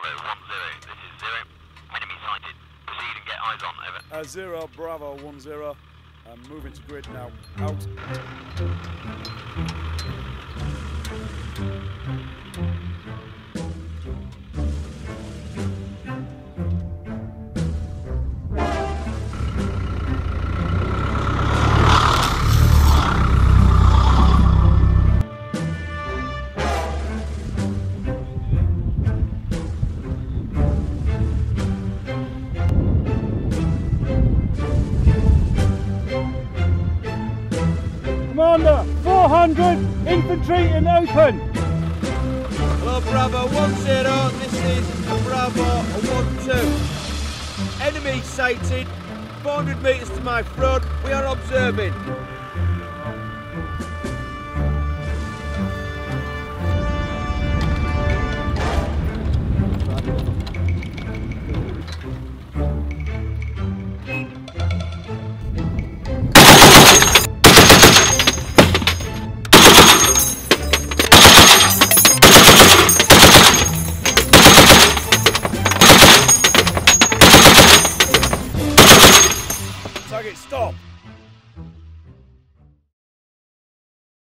Bravo 10. This is 0. Enemy sighted. Proceed and get eyes on. Over. Uh, zero Bravo one zero. I'm moving to grid now. Out. Commander, 400 infantry in open. Hello, Bravo 10. This is Bravo 12. Enemy sighted. 400 metres to my front. We are observing. Target stop.